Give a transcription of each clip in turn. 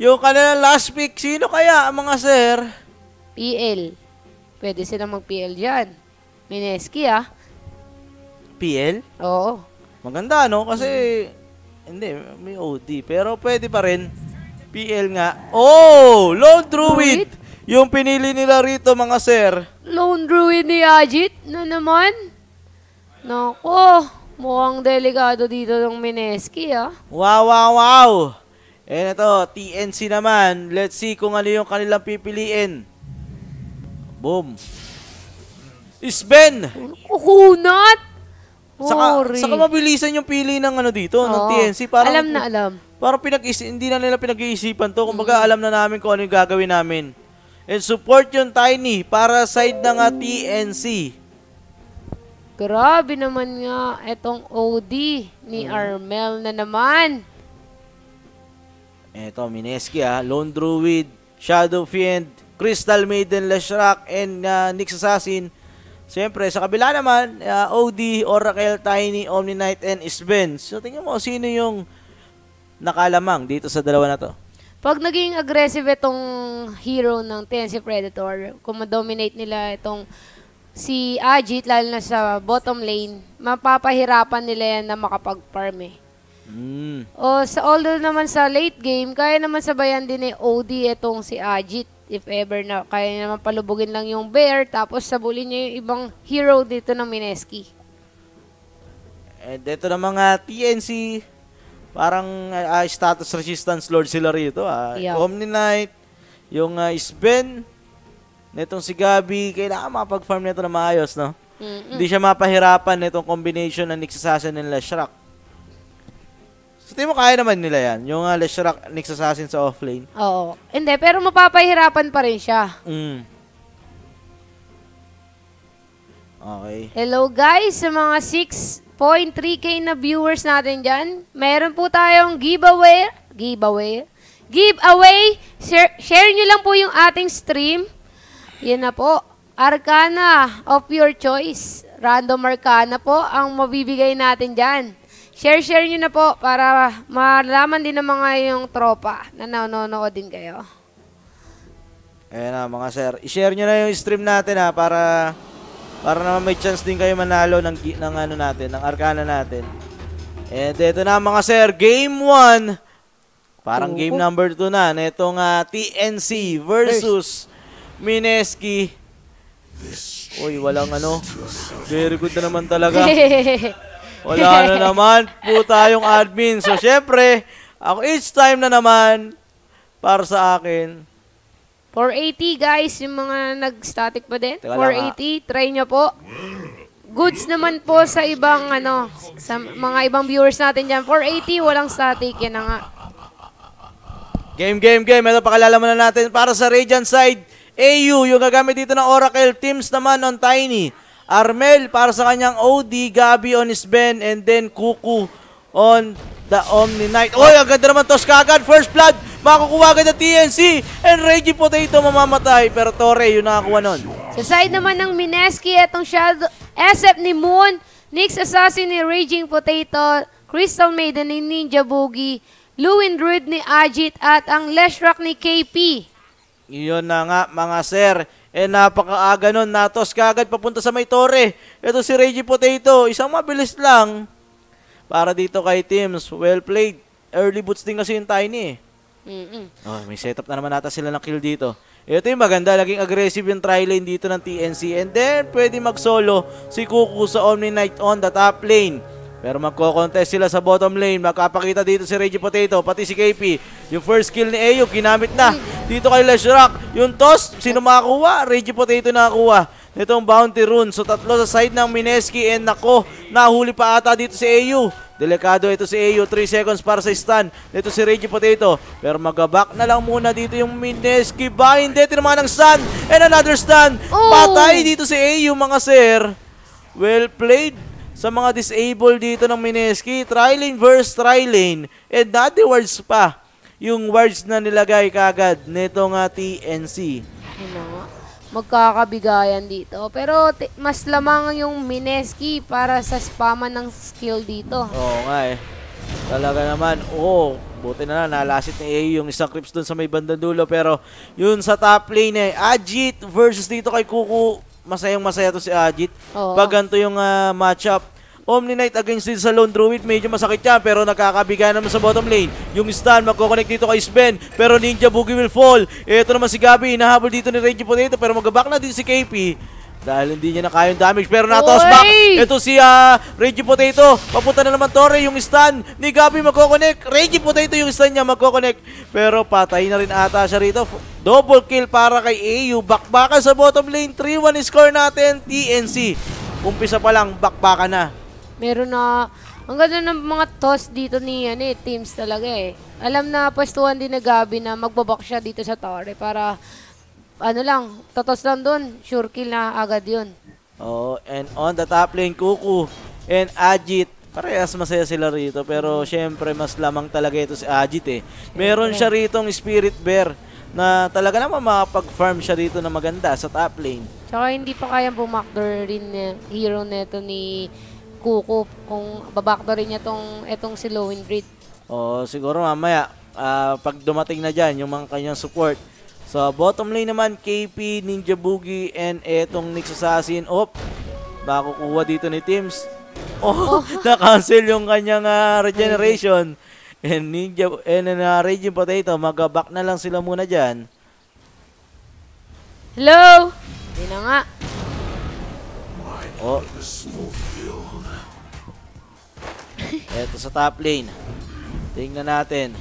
yung kanilang last pick, sino kaya mga sir? PL. Pwede silang mag-PL dyan. Mineski ah. PL? Oo. Maganda, no? Kasi, hindi, may OD. Pero pwede pa rin. PL nga. Oh! Lone Druid! Yung pinili nila rito, mga sir. Lone Druid ni Ajit na naman. Nako, mukhang delikado dito ng Mineski ah. Wow, wow, wow! Eh, ito, TNC naman. Let's see kung ano yung kanilang pipiliin. Boom. Sven! Kukunat! Saka, Sorry. saka mabilisan yung pili ng ano dito, ng Oo. TNC. Parang, alam na alam. Parang pinag hindi na nila pinag-iisipan to. Kumbaga, alam na namin kung ano yung gagawin namin. And support yung Tiny para side ng uh, TNC. Grabe naman nga itong OD ni Mm. Armel na naman. Eto, Mineski ah. Lone Druid, Shadow Fiend, Crystal Maiden, Leshrac, and uh, Nyx Assassin. Siyempre, sa kabila naman, uh, OD, Oracle, Tiny, Omni Knight, and Sven. So, tingnan mo, sino yung nakalamang dito sa dalawa na to? Pag naging aggressive itong hero ng TNC Predator, kung ma-dominate nila itong si Ajit, lalo na sa bottom lane, mapapahirapan nila yan na makapag-farm eh. Hmm. O sa although naman sa late game, kaya naman sabayan din ni OD itong si Ajit. If ever na kaya naman palubugin lang yung bear, tapos sabulin niya yung ibang hero dito ng Mineski. And ito na mga TNC, parang ah, status resistance lord sila rito. Ah. Yeah. Omni Knight, yung uh, Sven, netong si Gabi, kailangan mapag-farm nito na maayos, no? Mm-mm. Hindi siya mapahirapan nitong combination ng Nyx Assassin and Leshrac. So, tingin mo kaya naman nila yan, yung uh, Leshrac, Nyx Assassin sa offlane. Oo. Hindi, pero mapapahirapan pa rin siya. Mm. Okay. Hello guys, sa mga 6.3k na viewers natin dyan, meron po tayong giveaway. Giveaway? Giveaway! Share, share nyo lang po yung ating stream. Yan na po. Arcana of your choice. Random Arcana po ang mabibigay natin dyan. Share-share nyo na po para malaman din ng mga yung tropa na nanonood din kayo. Ayan na mga sir. I-share nyo na yung stream natin ha para para naman may chance din kayo manalo ng, ng ano natin, ng Arcana natin. And ito na mga sir, game 1. Parang game Oo. number 2 na. Netong uh, TNC versus Mineski. Uy, walang ano. Very good na naman talaga. Wala na naman po tayong admin. So, syempre, ako each time na naman para sa akin. 480 guys, yung mga nag-static pa din. Teka lang, 480, try nyo po. Goods naman po sa ibang ano, sa mga ibang viewers natin dyan. 480, walang static. Yan na nga. Game, game, game. Ito pakilala muna natin para sa Radiant side. AU, yung gagamit dito ng Oracle. Teams naman on Tiny. Armel para sa kanyang OD. Gabi on Sven. And then Kuku on the Omni Knight. Oy, ang ganda naman tos kagad. First blood. Makukuha agad ng TNC. And Reggie Potato mamamatay. Pero Torre, yun nakakuha nun. Sa side naman ng Mineski, itong Shadow, SF ni Moon, Nyx Assassin ni Raging Potato, Crystal Maiden ni Ninja Boogie, Lewin Druid ni Ajit, at ang Leshrac ni KP. Iyon na nga mga sir. Eh napakaaga nun. Natos kagad papunta sa may torre. Ito si Reggie Potato. Isang mabilis lang. Para dito kay Teams. Well played. Early boots din kasi yung Tiny eh. Mm-mm. Oh, may setup na naman nata sila ng kill dito. Ito yung maganda, naging aggressive yung try lane dito ng TNC. And then, pwede mag-solo si Kuku sa Omni Knight on the top lane. Pero magko-contest sila sa bottom lane. Magkapakita dito si Reggie Potato, pati si KP. Yung first kill ni Ayo, ginamit na. Dito kay Leshrac. Yung toss, sino makakuha? Reggie Potato nakakuha. Itong bounty rune. So tatlo sa side ng Mineski and nako, nahuli pa ata dito si Ayo. Delikado ito si Ayo, 3 seconds para sa stun. Dito si Reggie Potato. Pero magabak na lang muna dito yung Mineski. Ba, hindi, tinamaan ng stun. And another stun. Oh! Patay dito si Ayo, mga sir. Well played sa mga disable dito ng Mineski. Trilane versus Trilane. And dati words pa. Yung words na nilagay kagad nitong uh, TNC. Ano nga, magkakabigayan dito. Pero mas lamang yung Mineski para sa spaman ng skill dito. Oo nga eh. Talaga naman, oh, buti na lang, nalasit ni AU yung isang creeps dun sa may bandang dulo. Pero, yun sa top lane eh, Ajit versus dito kay Kuku, masayang masaya to si Ajit. Oo. Pag ganito yung ah, matchup, Omni Knight against dito sa Lone Druid, medyo masakit yan, pero nakakabigayan naman sa bottom lane. Yung stun, magkoconnect dito kay Sven, pero Ninja Boogie will fall. Ito naman si Gabi, hinahabol dito ni Reggie Potato, pero mag-back na din si KP. Dahil hindi niya na kayang damage, pero na-toss back. Ito si ah, Reggie Potato, papunta na naman Torre, yung stun ni Gabi magkoconnect. Reggie Potato yung stun niya magkoconnect, pero patay na rin ata siya rito. Double kill para kay AU, bakbakan sa bottom lane, 3-1 score natin, TNC. Umpisa pa lang, bakbakan na. Meron na, ang ganda ng mga toss dito ni ano, eh, teams talaga eh. Alam na pwestuhan din na Gabi na magbabak siya dito sa torre para ano lang, totos lang doon, sure kill na agad yun. Oh, and on the top lane, Kuku and Ajit. Parehas masaya sila rito, pero syempre mas lamang talaga ito si Ajit eh. Meron siya ritong Spirit Bear na talaga naman makapag-farm siya rito na maganda sa top lane. Tsaka hindi pa kayang bumakdoor rin eh, hero neto ni Kuko kung babakdoor rin niya tong etong si Lowin Reed. Oh, siguro mamaya ah, pag dumating na diyan yung mga kanyang support. Sa bottom lane naman, KP, Ninja Boogie, and etong Nyx Assassin. Op, makukuha dito ni Teams. Oh, na-cancel yung kanyang ah, regeneration. And Ninja, and uh, Raging Potato, mag-back na lang sila muna dyan. Hello? Hindi na nga. Oh. Eto sa top lane. Tingnan natin.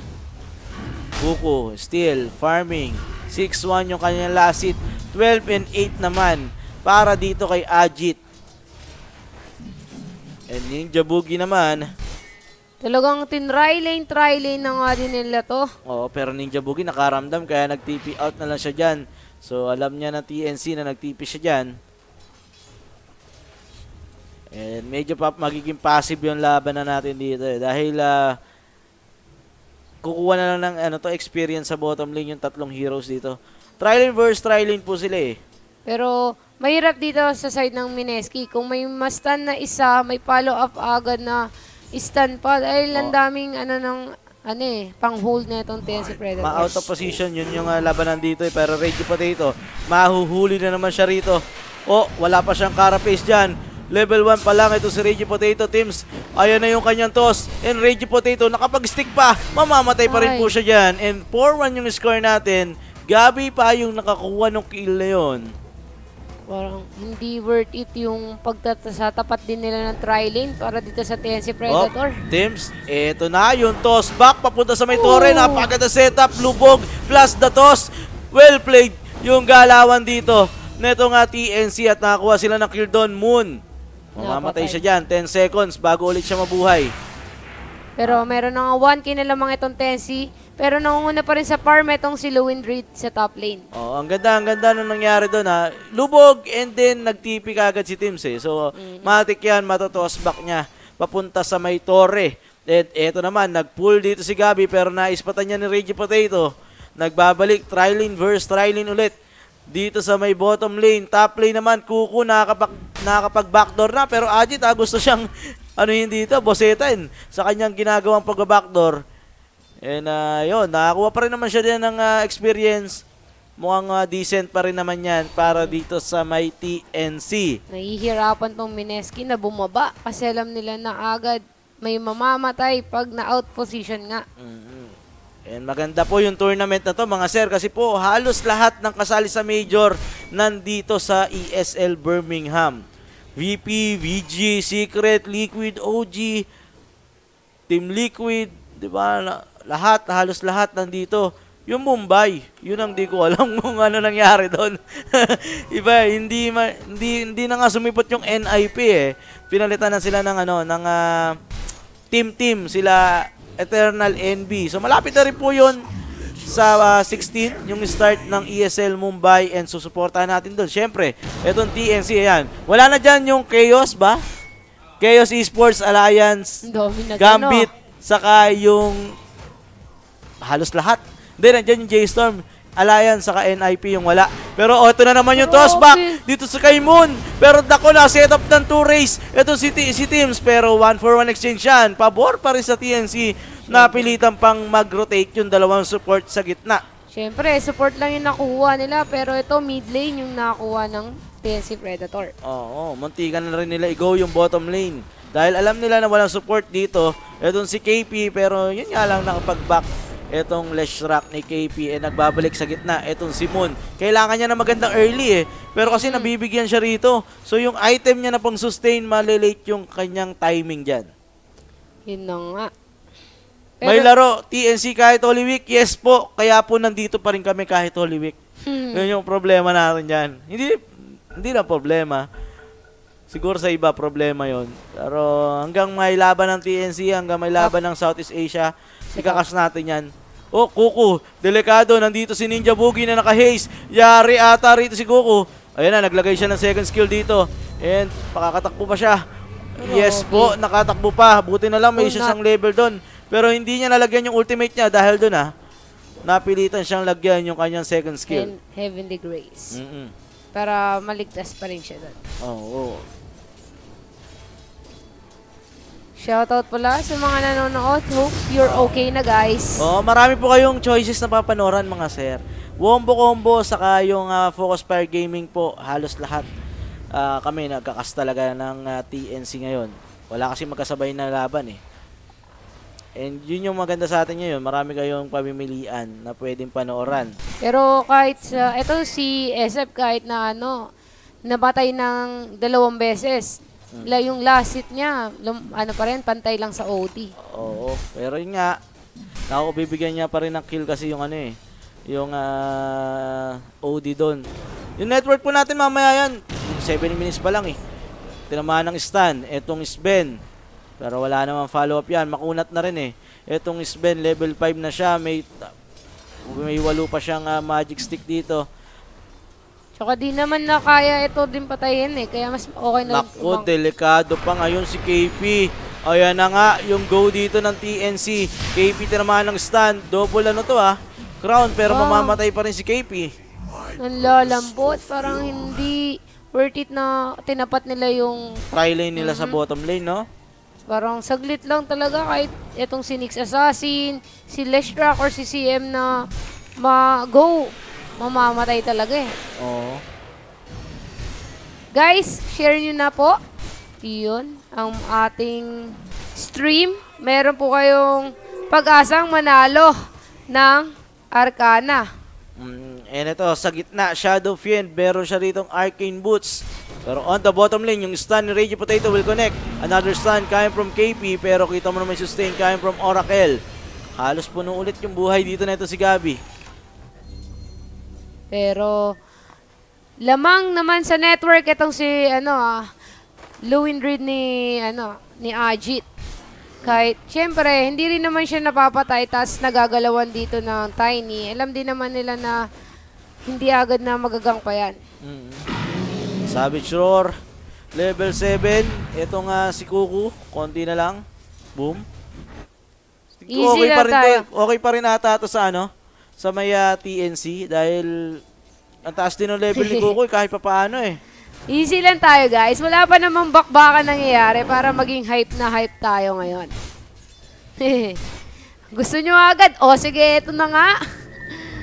Kuku, still, farming. 6-1 yung kanyang last hit. 12 and 8 naman para dito kay Ajit. And Ninja Boogie naman. Talagang tinry lane, try lane na nga din nila to. Oh, pero Ninja Boogie nakaramdam kaya nag-TP out na lang siya dyan. So alam niya na TNC na nag-TP siya dyan. And medyo pa magiging passive yung laban na natin dito eh. Dahil ah, kukuha na lang ng ano to experience sa bottom lane yung tatlong heroes dito. Trilane versus Trilane po sila eh. Pero mahirap dito sa side ng Mineski. Kung may ma-stun na isa, may follow-up agad na stun pa. Dahil ang Oh. daming ano ng ano eh, pang-hold na itong TNC Predators. Ma-out of position, yun yung uh, labanan dito eh. Pero Reggie Potato, mahuhuli na naman siya rito. Oh, wala pa siyang carapace dyan. Level 1 pa lang ito si Reggie Potato Teams. Ayan na yung kanyang toss. And Reggie Potato, nakapag-stick pa. Mamamatay pa rin po siya dyan. And 4-1 yung score natin. Gabi pa yung nakakuha ng kill na yun. Parang hindi worth it yung pagtatatapat din nila ng try lane para dito sa TNC Predator. Oh, Teams, eto na yung toss back papunta sa may Ooh. torre. Napaganda setup, lubog, plus the toss. Well played yung galawan dito. Neto nga TNC at nakakuha sila ng kill doon. Moon. Mamamatay siya dyan. 10 seconds bago ulit siya mabuhay. Pero meron na nga 1 na lamang itong TNC. Pero nangunguna pa rin sa farm itong si Lewin Reed sa top lane. Oh, ang ganda, ang ganda nung nangyari doon ha. Lubog and then nagtipi kagad si Teams eh. So, matik yan, matotoss back niya papunta sa may torre. And eto naman, nag-pull dito si Gabi pero naispatan niya ni Reggie Potato. Nagbabalik, Trilane versus Trilane ulit. Dito sa may bottom lane, top lane naman, Kuku nakakapag, nakakapag-backdoor na pero Ajit ah, gusto siyang ano yun dito, bosetan sa kanyang ginagawang pag-backdoor. And uh, yun, nakakuha pa rin naman siya din ng ah, experience. Mukhang ah, decent pa rin naman yan para dito sa may TNC. Nahihirapan tong Mineski na bumaba kasi alam nila na agad may mamamatay pag na-out position nga. Mhm. And maganda po yung tournament na to mga sir kasi po halos lahat ng kasali sa major nandito sa ESL Birmingham. VP, VG, Secret, Liquid, OG, Team Liquid, 'di ba? La- Lahat, halos lahat nandito. Yung Mumbai, yun ang di ko alam kung ano nangyari doon. Iba, hindi, ma- hindi hindi na nga sumipot yung NIP eh. Pinalitan na sila ng ano, ng ah, team team sila Eternal NB. So malapit na rin po 'yon sa ah, 16 yung start ng ESL Mumbai and susuportahan natin doon. Syempre, etong TNC ayan. Wala na diyan yung Chaos ba? Chaos Esports Alliance, Gambit, saka yung halos lahat. Hindi, nandiyan yung J-Storm, Alliance, saka NIP yung wala. Pero oh, ito na naman yung tossback dito sa kay Moon. Pero dako na, set up ng two race. Ito si, si Teams, pero one for one exchange yan. Pabor pa rin sa TNC. Napilitan pang mag-rotate yung dalawang support sa gitna. Siyempre, support lang yung nakuha nila. Pero ito, mid lane yung nakuha ng TNC Predator. Oo, muntikan na rin nila i-go yung bottom lane. Dahil alam nila na walang support dito. Etong si KP, pero yun nga lang nakapag-back etong Lesh Rock ni KP eh nagbabalik sa gitna. Etong si Moon. Kailangan niya na magandang early eh. Pero kasi nabibigyan siya rito. So yung item niya na pang sustain, malilate yung kanyang timing dyan. Yun na nga. May laro, TNC kahit Holy Week? Yes po. Kaya po nandito pa rin kami kahit Holy Week. Hmm. Yun yung problema natin dyan. Hindi, hindi na problema. Siguro sa iba problema yon. Pero hanggang may laban ng TNC, hanggang may laban ng Southeast Asia, ikakas natin yan. Oh, Kuku, delikado. Nandito si Ninja Boogie na naka-haze. Yari ata rito si Kuku. Ayan na, naglagay siya ng second skill dito. And pakakatakbo pa siya. Yes po, nakatakbo pa. Buti na lang may Oh, isa siyang level doon. Pero hindi niya nalagyan yung ultimate niya dahil doon ah. Napilitan siyang lagyan yung kanyang second skill. And Heavenly Grace. Mm-mm. Para maligtas pa rin siya doon. Oo. Oh, Shoutout pala sa mga nanonood. Hope you're okay na guys. Oh, marami po kayong choices na papanoran mga sir. Wombo Combo saka yung ah, Focus Fire Gaming po, halos lahat ah, kami nagkakas talaga ng ah, TNC ngayon. Wala kasi magkasabay na laban eh. And yun yung maganda sa atin ngayon, marami kayong pamimilian na pwedeng panooran. Pero kahit sa, ito si SF kahit na ano, nabatay ng dalawang beses. La, yung last hit niya, lum- ano pa rin, pantay lang sa OT. Oo, pero yun nga, ako bibigyan niya pa rin ng kill kasi yung ano eh, yung ah, OD doon. Yung network po natin mamaya yan, 7 minutes pa lang eh. Tinamaan ng stun, etong Sven. Pero wala namang follow up yan, makunat na rin eh. Etong Sven, level 5 na siya, may may walo pa siyang ah, magic stick dito. Tsaka di naman na kaya ito din patayin eh. Kaya mas okay na Naku, delikado pa ngayon si KP. Ayan na nga, yung go dito ng TNC. KP tinamaan ng stun. Double ano to ah. Crown, pero Wow. mamamatay pa rin si KP. Ang lalambot. Parang hindi worth it na tinapat nila yung Try lane nila sa bottom lane, no? parang saglit lang talaga kahit itong si Nyx Assassin, si Leshrac or si CM na ma-go. Mamamatay talaga eh. Oo. Guys, share nyo na po. Iyon, ang ating stream. Meron po kayong pag-asang manalo ng Arcana. Mm, and ito, sa gitna, Shadow Fiend, meron siya ritong Arcane Boots. Pero on the bottom lane, yung stun ni Raging Potato will connect. Another stun coming from KP, pero kita mo naman yung sustain coming from Oracle. Halos puno ulit yung buhay dito na ito si Gabi. Pero, lamang naman sa network itong si, ano ah, Lewin Reed ni, ano, ni Ajit. Kahit, syempre, hindi rin naman siya napapatay, tas nagagalawan dito ng Tiny. Alam din naman nila na hindi agad na magagang pa yan. Mm. Savage Roar, level 7. Ito nga si Kuku, konti na lang. Boom. Easy okay na pa rin tayo. Okay pa rin ata to sa ano, sa may ah, TNC dahil ang taas din ng level ni Kuku eh, kahit pa paano eh. Easy lang tayo, guys. Wala pa namang bakbakan nangyayari para maging hype na hype tayo ngayon. Gusto nyo agad? O, sige, ito na nga.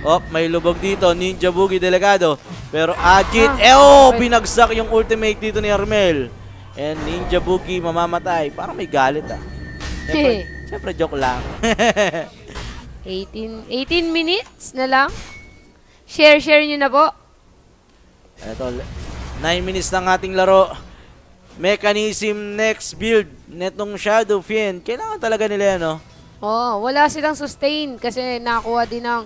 Oh, may lubog dito, Ninja Boogie delegado. Pero Ajit, Ah, eh oh, binagsak yung ultimate dito ni Armel. And Ninja Boogie mamamatay. Parang may galit ah. Siyempre, siyempre joke lang. 18, 18 minutes na lang. Share, share nyo na po. Ito, 9 minutes ng ating laro. Mechanism next build netong Shadow Fiend. Kailangan talaga nila yan, no? Oh, wala silang sustain kasi nakuha din ng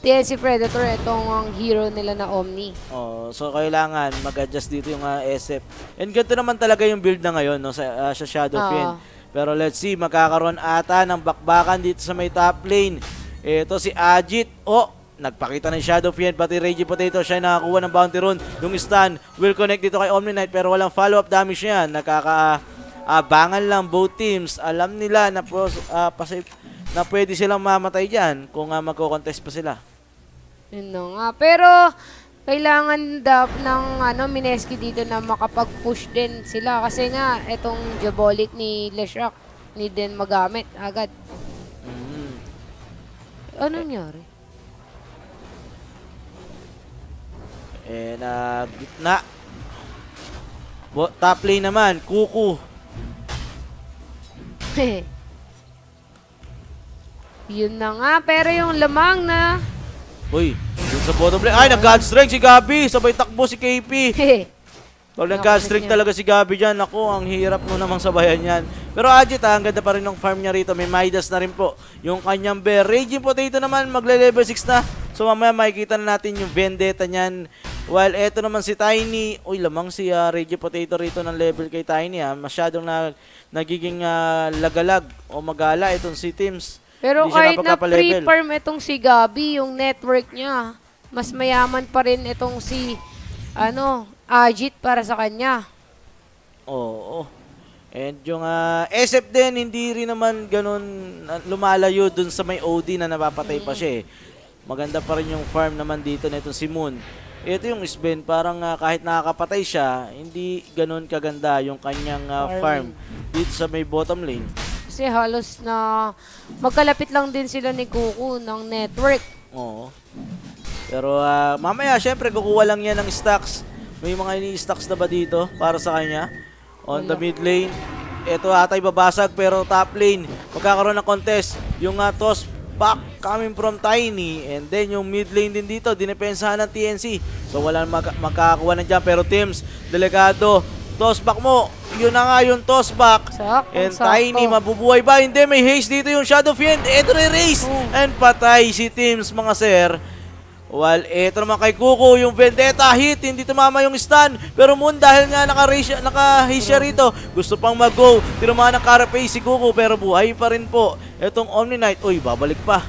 TNC Predator itong ang hero nila na Omni. Oh, so kailangan mag-adjust dito yung ah, SF. And ganito naman talaga yung build na ngayon no sa, ah, sa Shadow Oo. Fiend. Pero let's see, magkakaroon ata ng bakbakan dito sa may top lane. Ito si Ajit. Oh, nagpakita ng Shadow Fiend pati Reggie Potato siya nakakuha ng bounty rune. Yung stun will connect dito kay Omni Knight pero walang follow-up damage yan. Nakaka abangan lang both teams. Alam nila na pros, ah, pasi- na pwede silang mamatay diyan kung uh, magko-contest pa sila. Yun nga. Pero, kailangan da ng ano Mineski dito na makapag-push din sila kasi nga etong Diabolic ni Leshrak ni din magamit agad. Mm. Ano nangyari? Eh, na gitna. Bo, top lane naman, Kuku. Yun na nga, pero yung lamang na Uy, dun sa bottom lane. Ay, nag-god strength si Gabi. Sabay takbo si KP. Pag nag-god strength niya. talaga si Gabi dyan, ako, ang hirap mo namang sabayan yan. Pero Ajit, ha, ang ganda pa rin ng farm niya rito. May Midas na rin po. Yung kanyang bear. Raging Potato naman, magle-level 6 na. So mamaya makikita na natin yung vendetta niyan. While eto naman si Tiny, uy lamang si uh, Reggie Potato rito ng level kay Tiny ha. Masyadong na, nagiging ah, lagalag o magala itong si Teams. Pero kahit na pre-farm itong si Gabi, yung network niya, mas mayaman pa rin itong si, ano, Ajit para sa kanya. Oo. And yung ah, SF din, hindi rin naman ganun lumalayo dun sa may OD na napapatay pa siya eh. Maganda pa rin yung farm naman dito na itong si Moon. Ito yung Sven, parang ah, kahit nakakapatay siya, hindi ganun kaganda yung kanyang ah, farm dito sa may bottom lane. Kasi halos na magkalapit lang din sila ni Kuku ng network. Oo. Pero ah, mamaya, syempre, kukuha lang yan ng stocks. May mga ini-stocks na ba dito para sa kanya? On the mid lane. Ito atay babasag pero top lane. Magkakaroon ng contest. Yung uh, toss back coming from Tiny. And then yung mid lane din dito, dinepensahan ng TNC. So wala mag makakakuha ng jump. Pero Teams, delikado. Toss back mo. Yun na nga yung toss back. Sakto, And sakto. Tiny, mabubuhay ba? Hindi, may haste dito yung Shadow Fiend. Ito race Oh. And patay si Teams, mga sir. While ito naman kay Kuko, yung Vendetta hit, hindi tumama yung stun. Pero Moon, dahil nga naka-haste naka siya rito, gusto pang mag-go. Tinumaan ng Carapace si Kuko, pero buhay pa rin po. Itong Omni Knight, uy, babalik pa.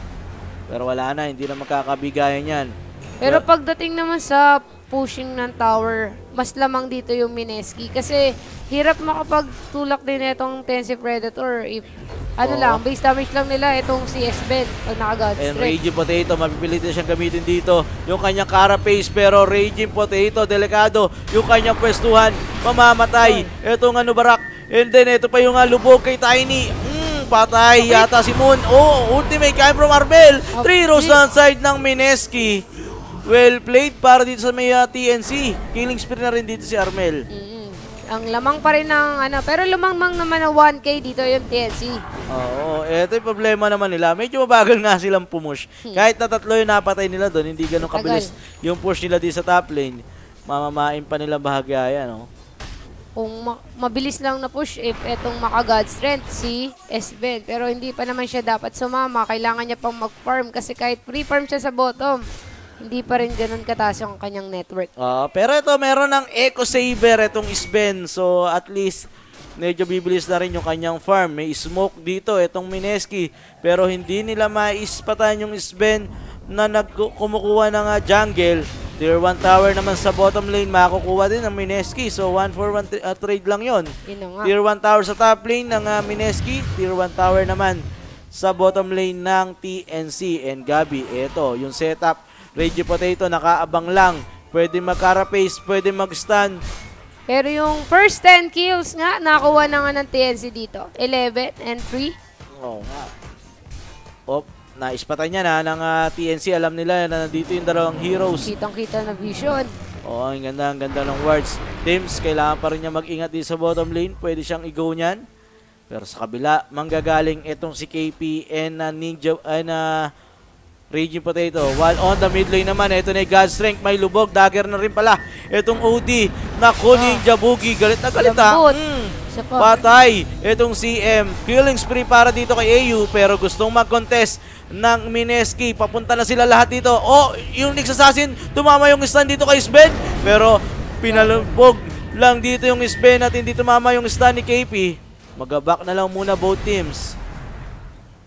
Pero wala na, hindi na magkakabigayan yan. Pero pagdating naman sa pushing ng tower, mas lamang dito yung Mineski. Kasi hirap makapagtulak din itong Tensi Predator if ano Oo. lang, base damage lang nila itong si S-Ben pag naka-God And. Raging Potato, mapipilit na siyang gamitin dito. Yung kanyang Carapace, pero Raging Potato, delikado. Yung kanyang pwestuhan, mamamatay. Itong ano barak. And then, ito pa yung uh, lubog kay Tiny. Mm, patay yata si Moon. Oh, ultimate came from Arbel. Oh, Three rows on side ng Mineski. Well played para dito sa may uh, TNC. Killing spree na rin dito si Armel. Mm-mm. Ang lamang pa rin ng ano, pero lumangmang naman na 1k dito yung TNC. Oo, ito yung problema naman nila. Medyo mabagal nga silang pumush. Kahit na tatlo yung napatay nila doon, hindi ganun kabilis yung push nila di sa top lane. Mamamain pa nila bahagya yan, oh. Kung ma- mabilis lang na push if etong maka-God strength si S-Ben. Pero hindi pa naman siya dapat sumama. Kailangan niya pang mag-farm kasi kahit free-farm siya sa bottom, hindi pa rin ganun kataas yung kanyang network. Ah, pero ito, meron ng Echo Saber itong Sven. So, at least, medyo bibilis na rin yung kanyang farm. May smoke dito, itong Mineski. Pero hindi nila maispatan yung Sven na nagkumukuha ng ah, jungle. Tier 1 tower naman sa bottom lane, makukuha din ng Mineski. So, 1 for 1 trade lang yon. Tier 1 tower sa top lane ng uh, Mineski. Tier 1 tower naman sa bottom lane ng TNC and Gabi. Ito, yung setup. Reggie Potato, nakaabang lang. Pwede mag-carapace, pwede mag-stun. Pero yung first 10 kills nga, nakuha na nga ng TNC dito. 11 and 3. Oo nga. Op, naispatan niya na ng ah, TNC. Alam nila na nandito yung dalawang heroes. Kitang-kita na vision. Oo, ang ganda, ang ganda ng wards. Teams, kailangan pa rin niya mag-ingat dito sa bottom lane. Pwede siyang i-go niyan. Pero sa kabila, manggagaling itong si KP and na Ninja, and na Raging Potato. While on the mid lane naman, ito na yung God Strength, may lubog, dagger na rin pala. Itong OD, naku Ninja Boogie, galit na galit ha. Lambot. Mm. Patay itong CM. Killing spree para dito kay AU pero gustong mag-contest ng Mineski. Papunta na sila lahat dito. Oh, yung Nix Assassin, tumama yung stun dito kay Sven. Pero pinalubog lang dito yung Sven at hindi tumama yung stun ni KP. Magabak na lang muna both teams.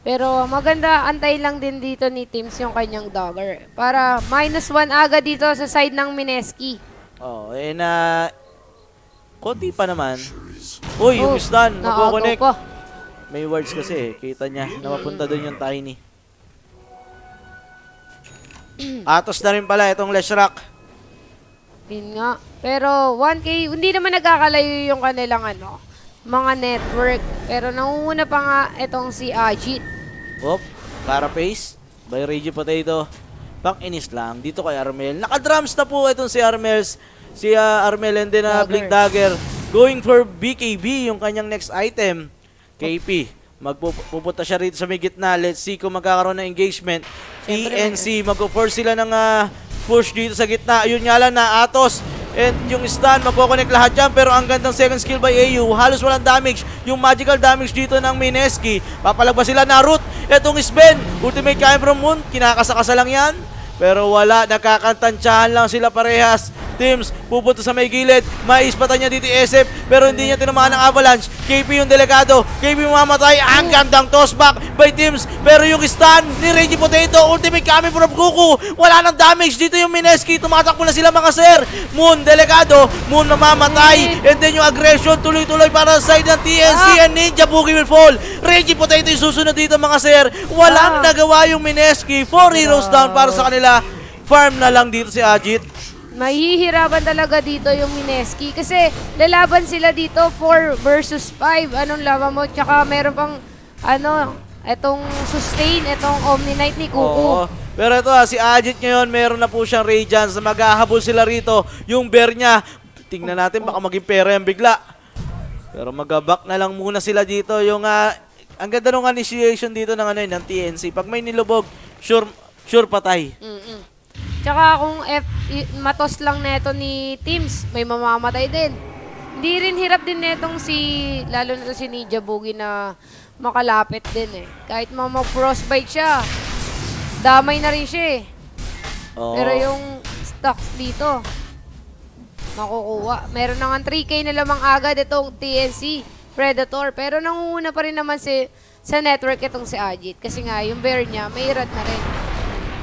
Pero maganda, antay lang din dito ni Teams yung kanyang dagger. Para minus 1 agad dito sa side ng Mineski. Oh, eh na... konti pa naman. Uy, yung Oh, stun, naagaw magkoconnect. May words kasi eh. Kita niya na mapunta doon yung Tiny. Atos na rin pala itong Leshrak. Yun nga. Pero 1K, hindi naman nagkakalayo yung kanilang ano, mga network. Pero nangunguna pa nga itong si Ajit. Op, Carapace by Reggie Potato. Pang inis lang dito kay Armel. Naka-drums na po itong si Armels. Si ah, Armel and then uh, Dagger. Blink Dagger going for BKB yung kanyang next item. KP. Magpupunta siya rito sa may gitna. Let's see kung magkakaroon ng engagement. Siyempre, ENC, mag-force sila ng ah, push dito sa gitna. Ayun nga lang na Atos. And yung stun, magkoconnect lahat dyan. Pero ang gandang second skill by AU. Halos walang damage. Yung magical damage dito ng Mineski. Papalagpas sila na root. Etong Sven. Ultimate Kain from Moon. Kinakasakasa lang yan. Pero wala, nakakantantsahan lang sila parehas. Teams, pupunta sa may gilid. Maispatan niya dito SF, pero hindi niya tinamaan ng avalanche. KP yung delikado. KP mamatay. Ang gandang tossback by Teams. Pero yung stun ni Reggie Potato, ultimate coming from Kuku. Wala nang damage dito yung Mineski. Tumatakbo na sila mga sir. Moon, delikado. Moon mamamatay. And then yung aggression, tuloy-tuloy para sa side ng TNC and Ninja Boogie will fall. Reggie Potato yung susunod dito mga sir. Walang Ah. nagawa yung Mineski. Four heroes down para sa kanila. Farm na lang dito si Ajit. Mahihirapan talaga dito yung Mineski kasi lalaban sila dito 4 versus 5. Anong laban mo? Tsaka meron pang ano, etong sustain, etong Omni Knight ni Kuku. Oo. Pero ito ah, si Ajit ngayon, meron na po siyang Radiance na maghahabol sila rito. Yung bear niya, tingnan natin baka maging pera yan bigla. Pero mag-back na lang muna sila dito. Yung, ah, ang ganda nung initiation dito ng, ano, yun, ng TNC. Pag may nilubog, sure, sure patay. Mm-mm. Tsaka kung F, matos lang neto ni Teams, may mamamatay din. Hindi rin hirap din netong si, lalo na si Ninja Boogie na makalapit din eh. Kahit mga frostbite siya, damay na rin siya eh. Oo. Pero yung stocks dito, makukuha. Meron na nga 3K na lamang agad itong TNC Predator. Pero nangunguna pa rin naman si, sa network itong si Ajit. Kasi nga, yung bear niya, may rat na rin.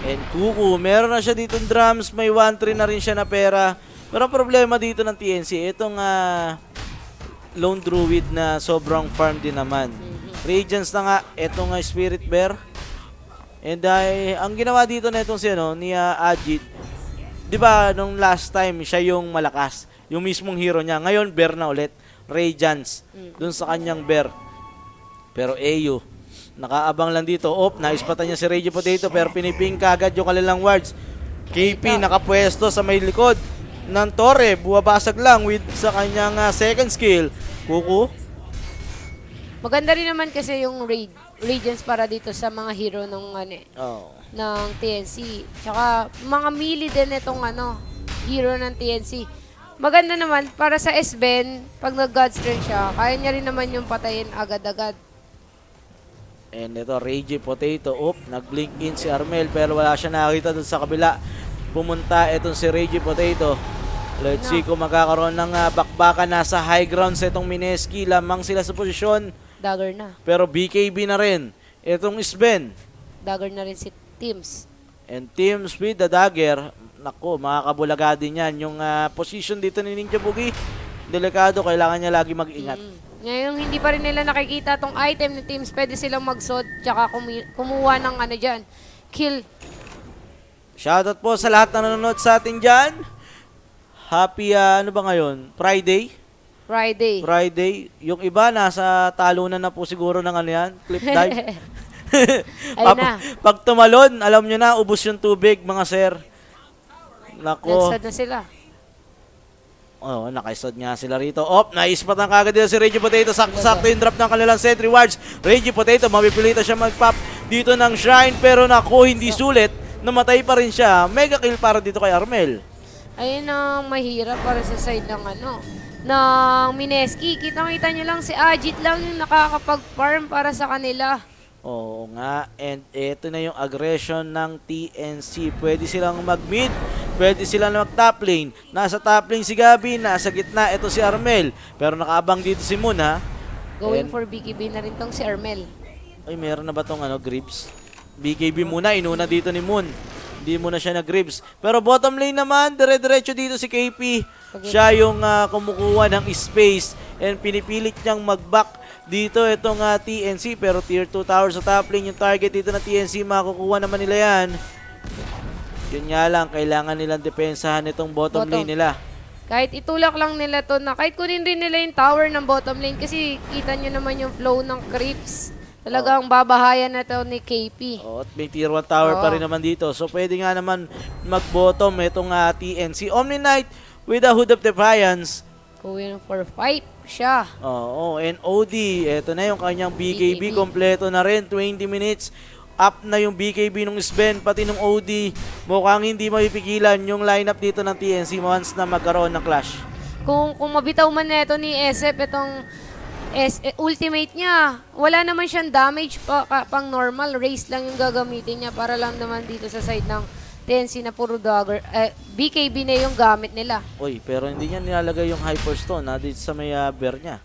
And Kuku, meron na siya dito drums, may 1-3 na rin siya na pera. Pero problema dito ng TNC, itong ah, Lone Druid na sobrang farm din naman. Radiance na nga, itong ah, Spirit Bear. And ay ang ginawa dito na itong si, ano, ni ah, Ajit, di ba nung last time siya yung malakas, yung mismong hero niya. Ngayon, Bear na ulit. Radiance, dun sa kanyang Bear. Pero AU, nakaabang lang dito. Op, naispatan niya si Reggie Potato pero piniping kagad yung kanilang wards. KP nakapwesto sa may likod ng Torre. Buwabasag lang with sa kanyang ah, second skill. Kuku. Maganda rin naman kasi yung raid, Radiance para dito sa mga hero ng ano, eh, Oh. ng TNC. Tsaka mga melee din itong ano, hero ng TNC. Maganda naman para sa S-Ben, pag nag-Godstrength siya, kaya niya rin naman yung patayin agad-agad. And ito, Reggie Potato. Op, nag-blink in si Armel pero wala siya nakakita dun sa kabila. Pumunta itong si Reggie Potato. Let's see kung magkakaroon ng ah, bakbakan. Nasa high ground sa itong Mineski. Lamang sila sa posisyon. Dagger na. Pero BKB na rin. Itong Sven. Dagger na rin si Teams. And teams with the dagger, nako, makakabulaga din yan. Yung ah, position dito ni Ninja Boogie, delikado, kailangan niya lagi mag-ingat. Mm. Ngayon, hindi pa rin nila nakikita tong item ni Teams. Pwede silang mag-sod, tsaka kumuha ng ano dyan, kill. Shoutout po sa lahat na nanonood sa atin dyan. Happy, ah, ano ba ngayon? Friday? Friday. Friday. Yung iba, nasa talunan na po siguro ng ano yan, clip dive. Ayun na. Pag tumalon, alam nyo na, ubos yung tubig, mga sir. Nako. Nagsad na sila. Oh, nakaisod nga sila rito. Op, naispatan kagad dito si Reggie Potato. Sakto-sakto yung drop ng kanilang sentry wards. Reggie Potato, mapipilitan siya mag-pop dito ng shrine. Pero naku, hindi sulit. Namatay pa rin siya. Mega kill para dito kay Armel. Ayun ang mahirap para sa side ng ano, ng Mineski. Kitang-kita nyo lang si Ajit lang yung nakakapag-farm para sa kanila. Oo nga. And ito na yung aggression ng TNC. Pwede silang mag-mid. Pwede silang mag-top lane. Nasa top lane si Gabi. Nasa gitna, ito si Armel. Pero nakaabang dito si Moon ha. Going And- for BKB na rin tong si Armel. Ay, meron na ba tong ano, grips? BKB muna, inuna dito ni Moon. Hindi muna siya nag-grips. Pero bottom lane naman, dire-diretso dito si KP. Siya yung ah, kumukuha ng space and pinipilit niyang mag-back dito itong ah, TNC. Pero tier 2 tower sa top lane yung target dito na TNC. Makukuha naman nila yan. Yun nga lang, kailangan nilang depensahan itong bottom, Bottom. lane nila. Kahit itulak lang nila to na kahit kunin rin nila yung tower ng bottom lane kasi kita nyo naman yung flow ng creeps. Talagang babahayan na to ni KP. Oh, at may tier 1 tower pa Oo. rin naman dito. So pwede nga naman mag-bottom itong ah, TNC. Omni Knight with a Hood of Defiance. Going for fight siya. Oo, and OD, eto na yung kanyang BKB, BKB. kompleto na rin, 20 minutes. Up na yung BKB nung Sven, pati nung OD. Mukhang hindi mapipigilan yung lineup dito ng TNC once na magkaroon ng clash. Kung kung mabitaw man neto ni SF itong S, eh, ultimate niya, wala naman siyang damage pa, ka- pang normal. Race lang yung gagamitin niya para lang naman dito sa side ng TNC na puro dagger. Eh, BKB na yung gamit nila. Uy, pero hindi niya nilalagay yung Hyperstone na dito sa may ah, bear niya.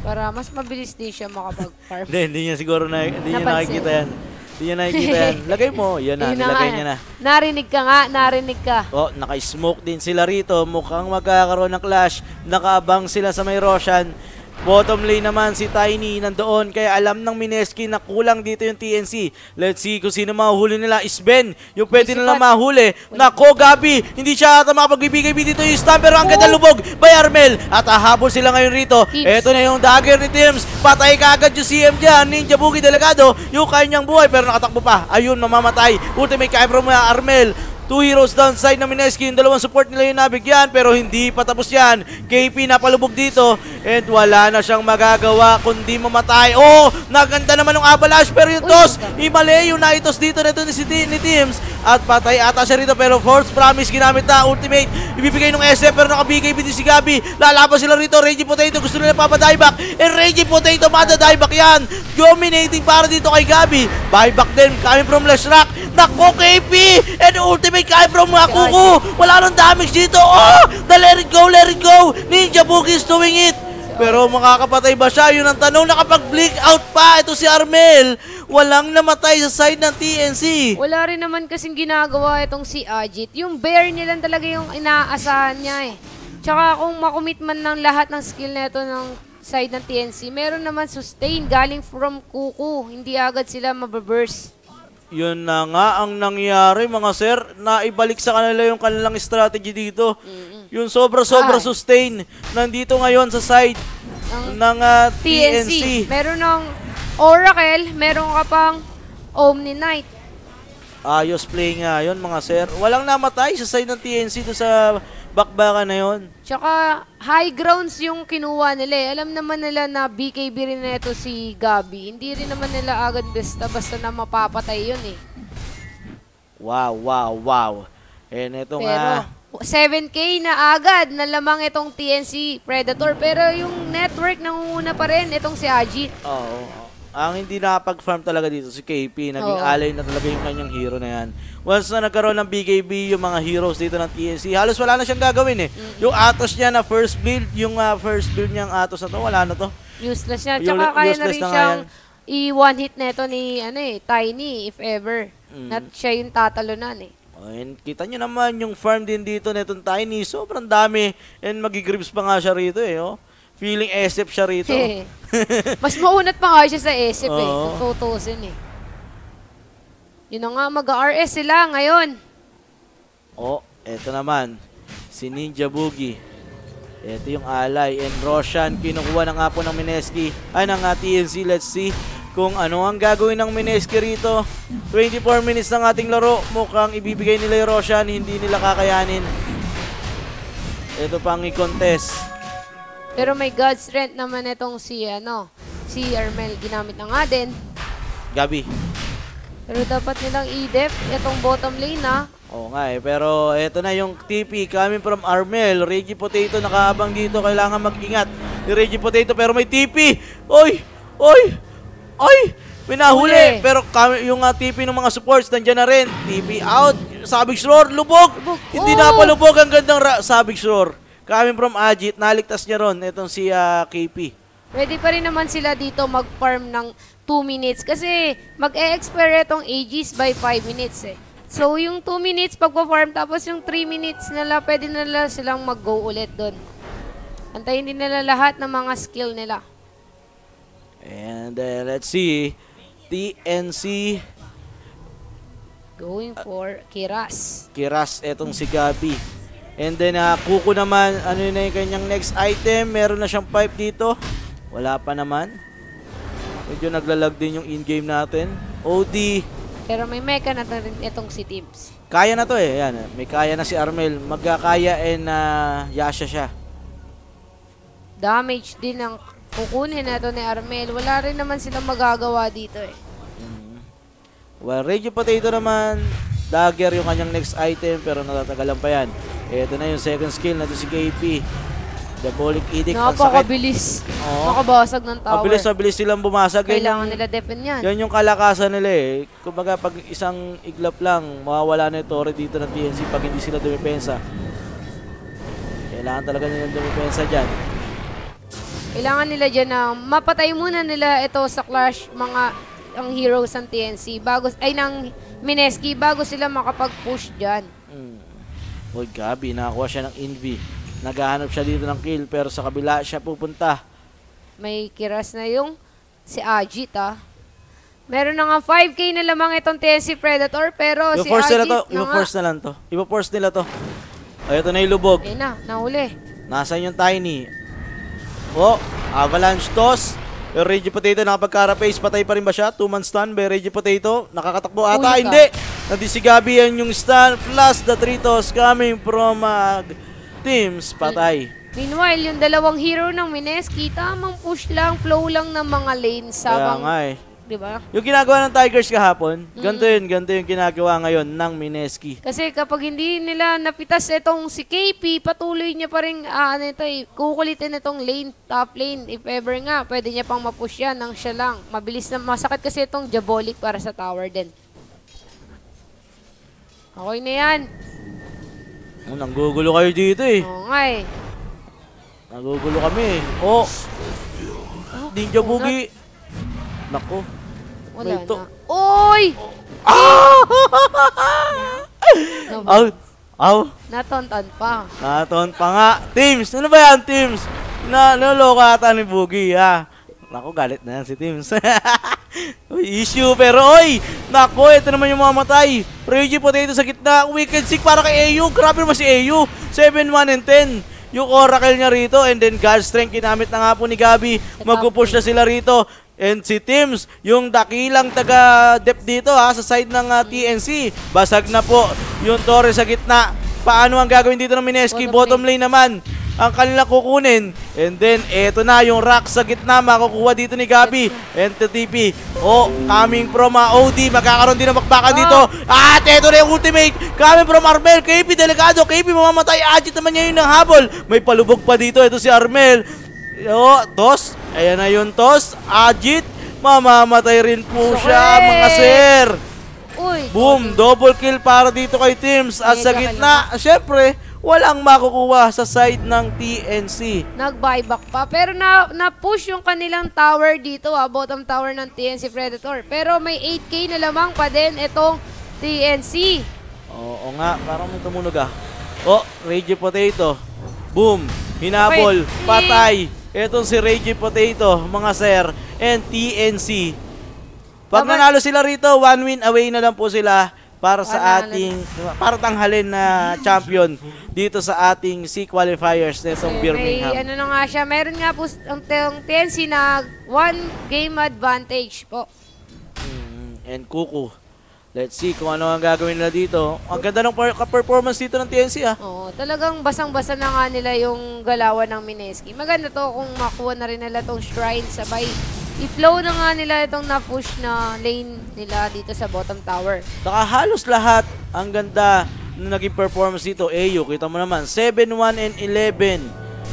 Para mas mabilis din siya makapag-farm. Hindi, hindi niya siguro na, hindi niya nakikita yan. Hindi niya nakikita yan. Lagay mo, yan na, nilagay niya na. Narinig ka nga, narinig ka. Oh, naka-smoke din sila rito. Mukhang magkakaroon ng clash. Nakaabang sila sa may Roshan. Bottom lane naman si Tiny nandoon kaya alam ng Mineski na kulang dito yung TNC. Let's see kung sino mahuli nila. Isben, yung pwede nila mahuli. Nako, Gabi, hindi siya ata makapagbibigay dito yung stun pero ang ganda Oh. lubog by Armel. At hahabol sila ngayon rito. Teams. Eto na yung dagger ni Tims. Patay kaagad yung CM dyan. Ninja Boogie delikado. Yung kanyang buhay pero nakatakbo pa. Ayun, mamamatay. Ultimate from uh, Armel. Two heroes downside na Mineski. Yung dalawang support nila yung nabigyan pero hindi pa tapos yan. KP napalubog dito and wala na siyang magagawa kundi mamatay. Oh, naganda naman ng avalanche pero yung toss, imali yung naitos dito nito ni, si, ni Teams at patay ata siya rito pero force promise ginamit na ultimate. Ibibigay ng SF pero nakabigay din si Gabi. Lalaban sila rito. Reggie Potato gusto nila papadieback and Reggie Potato madadieback yan. Dominating para dito kay Gabi. Buyback din coming from Leshrak. Nako KP and ultimate coming from mga kuku. Wala nang damage dito. Oh, the let it go, let it go. Ninja Boogie is doing it. Pero makakapatay ba siya? Yun ang tanong. Nakapag-blink out pa. Ito si Armel. Walang namatay sa side ng TNC. Wala rin naman kasing ginagawa itong si Ajit. Yung bear niya lang talaga yung inaasahan niya eh. Tsaka kung makumit man ng lahat ng skill nito ng side ng TNC, meron naman sustain galing from Kuku. Hindi agad sila mababurst. Yun na nga ang nangyari mga sir. Naibalik sa kanila yung kanilang strategy dito. Yung sobra-sobra Ah. sustain. Nandito ngayon sa side Ang ng ah, TNC. TNC. Meron ng Oracle, meron ka pang Omni Knight. Ayos play nga yun mga sir. Walang namatay sa side ng TNC do sa bakbakan na yun. Tsaka high grounds yung kinuha nila eh. Alam naman nila na BKB rin na ito si Gabi. Hindi rin naman nila agad basta-basta na mapapatay yun eh. Wow, wow, wow. And ito nga. Pero 7K na agad na lamang itong TNC Predator. Pero yung network nangunguna pa rin itong si Ajit. Oo. Ang hindi nakapag-farm talaga dito si KP, naging Oo. alay na talaga yung kanyang hero na yan. Once na nagkaroon ng BKB yung mga heroes dito ng TNC, halos wala na siyang gagawin eh. Yung Atos niya na first build, yung ah, first build niyang Atos na to, wala na to. Useless niya. Ul- Tsaka kaya na useless rin na nga siyang i-one hit neto ni ano eh, Tiny if ever. Mm. Na siya yung tatalunan eh. Oh, And kita nyo naman yung farm din dito netong Tiny, sobrang dami. And magigribs pa nga siya rito eh. Oh. Feeling SF siya rito. Mas maunat pa nga siya sa isip eh. Oo. Kung tutusin eh. Yun na nga, mag-RS sila ngayon. Oh, eto naman. Si Ninja Boogie. Ito yung alay. And Roshan, kinukuha na nga po ng Mineski. Ay, ng ah, TNC. Let's see kung ano ang gagawin ng Mineski rito. 24 minutes ng ating laro. Mukhang ibibigay nila yung Roshan. Hindi nila kakayanin. Ito pang i-contest. Pero may God strength naman itong si, ano, si Armel. Ginamit na nga din. Gabi. Pero dapat nilang i-def itong bottom lane ah. Oo nga eh. Pero eto na yung TP coming from Armel. Reggie Potato nakaabang dito. Kailangan mag-ingat ni Reggie Potato. Pero may TP. Oy! Oy! Oy! May nahuli. Huli. Pero yung uh, TP ng mga supports nandiyan na rin. TP out. Savage Roar. Lubog! Lubog. Hindi Oh! napalubog. Ang gandang Savage Roar. Coming from Ajit. Naligtas niya ron. Itong si ah, KP. Pwede pa rin naman sila dito mag-farm ng 2 minutes kasi mag-e-expire itong Aegis by 5 minutes eh. So yung 2 minutes pagpa-farm tapos yung 3 minutes nila pwede nila silang mag-go ulit doon. Antayin din nila lahat ng mga skill nila. And uh, let's see. TNC Going for Kiras. Kiras, etong si Gabi. And then, uh, Kuko naman, ano na yung kanyang next item. Meron na siyang pipe dito. Wala pa naman. Medyo naglalag din yung in-game natin. OD, Pero may mecha na rin itong si Tibbs. kaya na to eh. Yan, may kaya na si Armel. Magkakaya and uh, Yasha siya. Damage din ang kukunin na ni Armel. Wala rin naman silang magagawa dito eh. Well, Reggie Potato naman, dagger yung kanyang next item pero natatagalan pa yan. Ito na yung second skill na si KP. Diabolic Edict. Napakabilis. Oo. Makabasag ng tower. Mabilis na bilis silang bumasag. Kailangan nila defend yan. Yan yung kalakasan nila eh. Kumbaga pag isang iglap lang, mawawala na yung torre dito ng TNC pag hindi sila dumipensa. Kailangan talaga nilang dumipensa dyan. Kailangan nila dyan na mapatay muna nila ito sa clash mga ang heroes ng TNC bago ay ng Mineski bago sila makapag-push dyan. Mm. Uy, Gabi, nakakuha siya ng Envy. Naghahanap siya dito ng kill pero sa kabila siya pupunta. May kiras na yung si Ajit ah. Meron na nga 5k na lamang itong TNC Predator pero si Ipo-force nila Ajit to. na nga. Ipo-force na lang to. Ipo-force nila to. Ay, ito na yung lubog. Ayun na, nahuli. Nasaan yung Tiny? Oh, Avalanche toss. Reggie Potato nakapagkarapace. Patay pa rin ba siya? Two man stun by Reggie Potato. Nakakatakbo ata. Ka. Hindi. Nadi si Gabi yan yung stun. Plus the three toss coming from uh, teams. Patay. Meanwhile, yung dalawang hero ng Mineski, tamang push lang, flow lang ng mga lanes Kaya sabang, nga eh. Di ba? Yung ginagawa ng Tigers kahapon, ganito yun, ganito yung ginagawa ngayon ng Mineski. Kasi kapag hindi nila napitas itong si KP, patuloy niya pa rin, ah, ano ito eh, kukulitin itong lane, top lane. If ever nga, pwede niya pang mapush yan nang siya lang. Mabilis na, masakit kasi itong Diabolic para sa tower din. Okay na yan. Oh, nanggugulo kayo dito eh. Oo nga eh. Nagugulo kami eh. Oh, Oh, Ninja kunat. Boogie. Nako. Wala May to- na. Oy! Ah! Aw! Aw! Natontan pa. Naton pa nga. Teams! Ano ba yan, Teams? Na, naloko ata ni Boogie, ha? Nako, galit na yan si Teams. Uy, issue, pero oy! Nako, ito naman yung mamatay. Reggie Potato sa gitna. Wicked Sick para kay AU. Grabe naman si AU. 7, 1, and 10. Yung Oracle niya rito. And then God Strength, ginamit na nga po ni Gabi. Magpupush na sila rito. And si Tims, yung dakilang taga-dep dito ha, sa side ng ah, TNC. Basag na po yung Torre sa gitna. Paano ang gagawin dito ng Mineski? Bottom lane naman ang kanilang kukunin. And then, eto na, yung rock sa gitna, makukuha dito ni Gabi. And to TP. Oh, coming from uh, OD, magkakaroon din ng bakbakan dito. At eto na yung ultimate. Coming from Armel, KP delikado. KP mamamatay. Agit naman niya yun ng habol. May palubog pa dito. Ito si Armel. Oh, toss. Ayan na yung toss. Agit. Mamamatay rin po siya, Sakit. mga sir. Uy! Boom! Double kill para dito kay Teams. At sa gitna, syempre, walang makukuha sa side ng TNC. Nag-buyback pa. Pero na, na-push yung kanilang tower dito, ah, bottom tower ng TNC Predator. Pero may 8k na lamang pa din itong TNC. Oo nga, parang may tumunog ah. Oh, Reggie Potato. Boom! Hinabol. Wait. Patay. Etong si Reggie Potato, mga sir. And TNC. Pag Dapat- nanalo sila rito, one win away na lang po sila para sa ating para tanghalin na champion dito sa ating C qualifiers nitong Eh, Birmingham. May ano na nga siya. Meron nga po ang, ang TNC na one game advantage po. Mm, and Kuku. Let's see kung ano ang gagawin nila dito. Ang ganda ng per- performance dito ng TNC ah. Oo, talagang basang-basa na nga nila yung galawan ng Mineski. Maganda to kung makuha na rin nila tong shrine sabay. I-flow na nga nila itong na-push na lane nila dito sa bottom tower. Saka halos lahat ang ganda na naging performance dito. AU, kita mo naman, 7-1 and 11.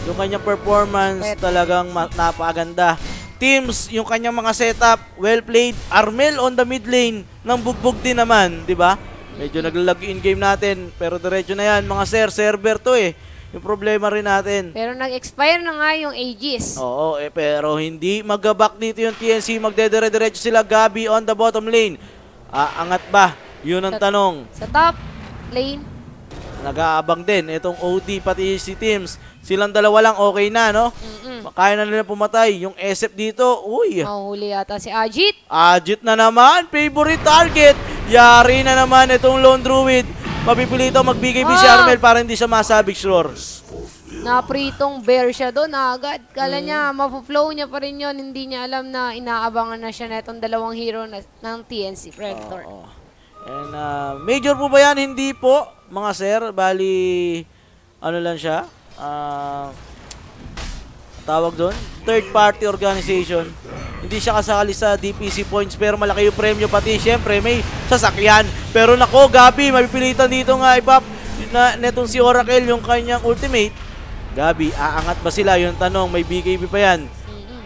Yung kanyang performance talagang napakaganda. Teams, yung kanyang mga setup, well played. Armel on the mid lane, nang bugbog din naman, di ba? Medyo naglalag in game natin, pero diretso na yan. Mga sir, server to eh. Yung problema rin natin. Pero nag-expire na nga yung Aegis. Oo, eh, pero hindi magabak dito yung TNC. Magdedire-diretso sila. Gabi on the bottom lane. Ah, angat ba? Yun ang Sa- tanong. Sa top lane, Nag-aabang din. Itong OD pati si Teams. Silang dalawa lang okay na, no? Kaya na nila pumatay. Yung SF dito, uy. mahuli yata si Ajit. Ajit na naman. Favorite target. Yari na naman itong Lone Druid. Mapipilito magbigay si Ah! Armel para hindi siya masabik sure. Napritong bear siya doon agad. Kala Mm. niya, mapuflow niya pa rin yun. Hindi niya alam na inaabangan na siya na itong dalawang hero na, ng TNC Predator. Oo. And uh, major po ba yan? Hindi po, mga sir. Bali, ano lang siya? Ah, tawag doon? Third party organization. Hindi siya kasali sa DPC points pero malaki yung premyo pati syempre may sasakyan. Pero nako, Gabi, mapipilitan dito nga ipap na netong si Oracle yung kanyang ultimate. Gabi, aangat ba sila? Yung tanong, may BKB pa yan.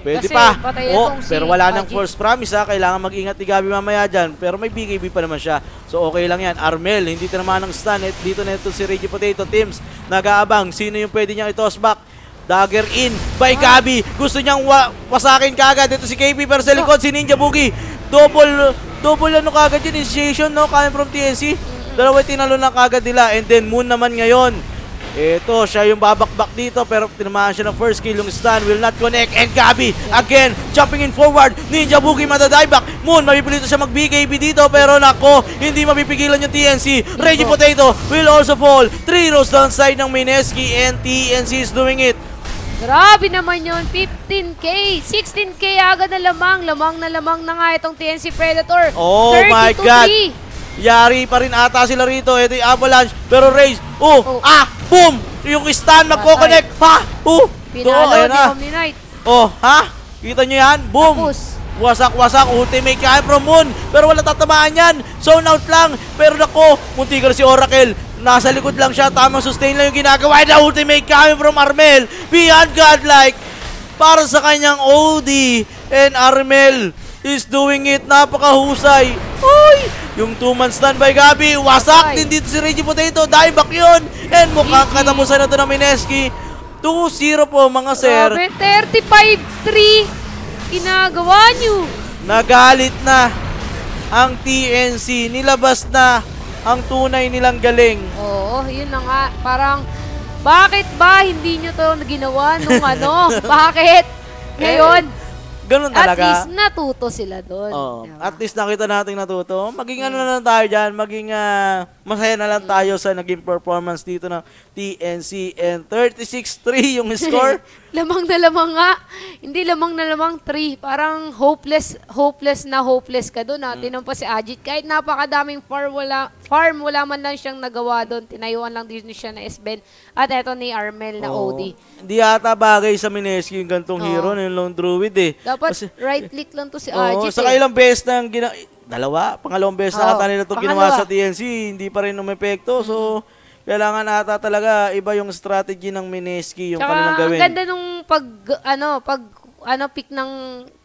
Pwede Kasi pa. Oh, si pero wala nang first promise ha. Kailangan mag-ingat ni Gabi mamaya dyan. Pero may BKB pa naman siya. So okay lang yan. Armel, hindi tinamaan ng stun. Et, dito na ito si Reggie Potato Teams. Nag-aabang. Sino yung pwede niyang i-toss back? Dagger in by Gabi. Gusto niyang wa wasakin kagad. Ito si KP pero sa likod si Ninja Boogie. Double, double ano kagad yun. Initiation no? Coming from TNC. Dalawa tinalo na kagad nila. And then Moon naman ngayon. Ito, siya yung babakbak dito pero tinamaan siya ng first kill. Yung stun will not connect. And Gabi, again, jumping in forward. Ninja Boogie matadive back. Moon, mapipilito siya mag-BKB dito pero nako, hindi mapipigilan yung TNC. Reggie Potato will also fall. 3 rows downside ng Mineski and TNC is doing it. Grabe naman yun. 15K. 16K agad na lamang. Lamang na lamang na nga itong TNC Predator. Oh 30 my God. 3. Yari pa rin ata sila rito. Ito yung avalanche. Pero Raze, oh, Oh. ah, boom! Yung stun magko-connect pa. Oh, Pinalo ni na. Omni Knight. Oh, ha? Kita nyo yan? Boom! Tapos, Wasak-wasak, ultimate kaya from Moon. Pero wala tatamaan yan. Zone out lang. Pero nako, munti ka na si Oracle. Nasa likod lang siya. Tamang sustain lang yung ginagawa. And the ultimate coming from Armel. Beyond godlike. Para sa kanyang OD. And Armel is doing it. Napakahusay. Uy! Yung two-man stand by Gabi. Wasak din dito si Reggie Potato. Dive back yun. And mukhang katapusan na to ng Mineski. 2-0 po mga sir. grabe. 35-3. Ginagawa nyo. Nagalit na ang TNC. Nilabas na ang tunay nilang galing. Oo, yun na nga. Parang, bakit ba hindi nyo to ginawa nung ano? Bakit? Ngayon, Ganun at talaga. least natuto sila doon. Oo. Diba? At least nakita natin natuto. Maging ano na lang tayo dyan. Maging ah, masaya na lang tayo sa naging performance dito ng TNC. And 36-3 yung score. lamang na lamang nga. Hindi lamang na lamang 3. Parang hopeless, hopeless na hopeless ka doon. Mm. Tinan pa si Ajit. Kahit napakadaming farm, wala, farm, wala man lang siyang nagawa doon. Tinayuan lang din siya na SBN. At eto ni Armel na Oo. OD. Hindi yata bagay sa Mineski yung gantong Oo. hero na yung Lone Druid eh. Dapat Kasi- right click lang to si Oo, Ajit. sa eh. ilang beses nang gina... Dalawa, pangalawang beses na ata nila ito ginawa sa TNC, hindi pa rin umepekto. So, kailangan ata talaga iba yung strategy ng Mineski, yung Tsaka, kanilang gawin. ang ganda nung pag, ano, pag, ano, pick ng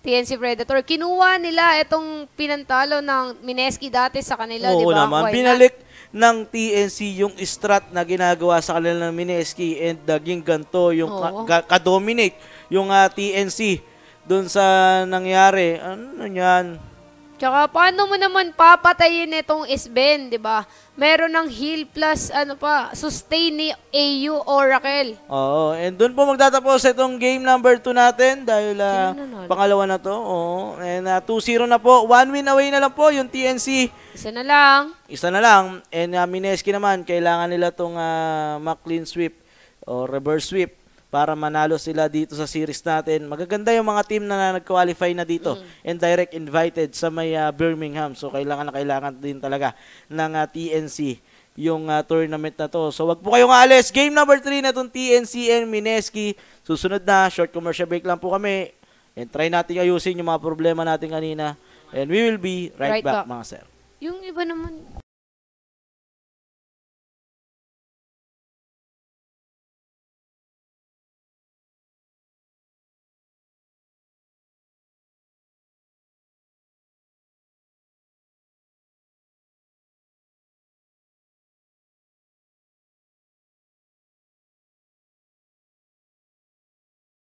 TNC Predator. Kinuha nila itong pinantalo ng Mineski dati sa kanila, di Oo ba? naman, Why binalik ng TNC yung strat na ginagawa sa kanila ng Mineski and naging ganto yung Oo. ka- ka-dominate yung ah, TNC dun sa nangyari. Ano yan? Tsaka paano mo naman papatayin itong Isben, di ba? Meron ng heal plus ano pa, sustain ni AU Oracle. Oo, and doon po magtatapos itong game number 2 natin dahil ah, nanalo? pangalawa na to. Oo, and ah, 2-0 na po. One win away na lang po yung TNC. Isa na lang. Isa na lang. And uh, Mineski naman, kailangan nila itong uh, McLean sweep o reverse sweep para manalo sila dito sa series natin. Magaganda yung mga team na nag-qualify na dito and direct invited sa may uh, Birmingham. So kailangan na kailangan din talaga ng uh, TNC yung uh, tournament na to. So wag po kayong alis. Game number 3 na itong TNC and Mineski. Susunod na, short commercial break lang po kami. And try natin ayusin yung mga problema natin kanina. And we will be right, Right back, back. mga sir. Yung iba naman,